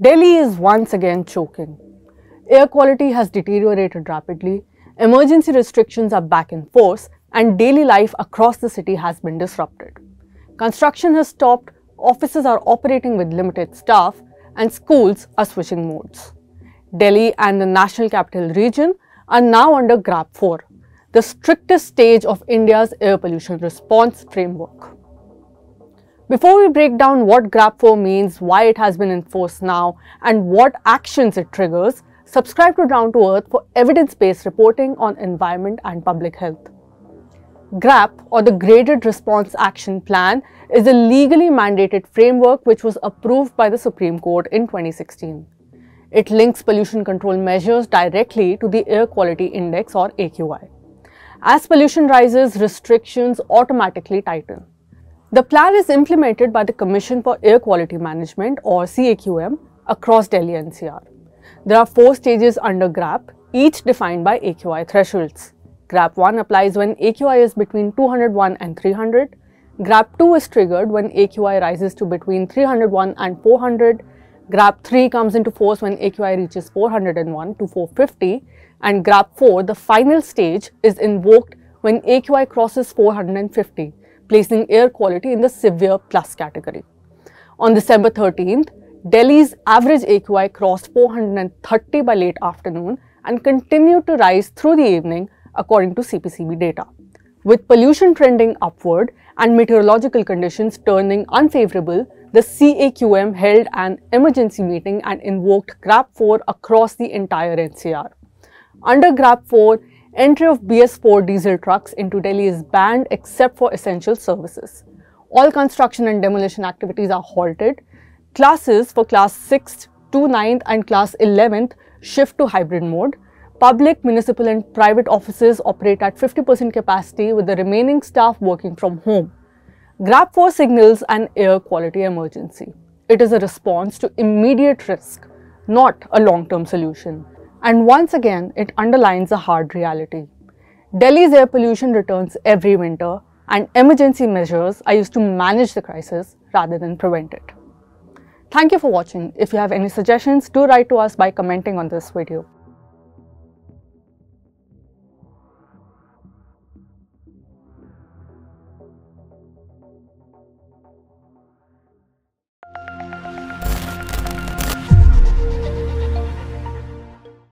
Delhi is once again choking. Air quality has deteriorated rapidly, emergency restrictions are back in force, and daily life across the city has been disrupted. Construction has stopped, offices are operating with limited staff, and schools are switching modes. Delhi and the National Capital Region are now under GRAP 4, the strictest stage of India's air pollution response framework. Before we break down what GRAP 4 means, why it has been enforced now, and what actions it triggers, subscribe to Down to Earth for evidence-based reporting on environment and public health. GRAP or the Graded Response Action Plan is a legally mandated framework which was approved by the Supreme Court in 2016. It links pollution control measures directly to the Air Quality Index or AQI. As pollution rises, restrictions automatically tighten. The plan is implemented by the Commission for Air Quality Management or CAQM across Delhi NCR. There are four stages under GRAP, each defined by AQI thresholds. GRAP 1 applies when AQI is between 201 and 300. GRAP 2 is triggered when AQI rises to between 301 and 400. GRAP 3 comes into force when AQI reaches 401 to 450 and GRAP 4, the final stage, is invoked when AQI crosses 450 placing air quality in the severe plus category. On December 13th, Delhi's average AQI crossed 430 by late afternoon and continued to rise through the evening according to CPCB data. With pollution trending upward and meteorological conditions turning unfavorable, the CAQM held an emergency meeting and invoked GRAP 4 across the entire NCR. Under GRAP 4, Entry of BS4 diesel trucks into Delhi is banned except for essential services. All construction and demolition activities are halted. Classes for class 6th to 9th and class 11th shift to hybrid mode. Public, municipal and private offices operate at 50% capacity with the remaining staff working from home. GRAP4 signals an air quality emergency. It is a response to immediate risk, not a long-term solution. And once again, it underlines a hard reality. Delhi's air pollution returns every winter and emergency measures are used to manage the crisis rather than prevent it. Thank you for watching. If you have any suggestions, do write to us by commenting on this video.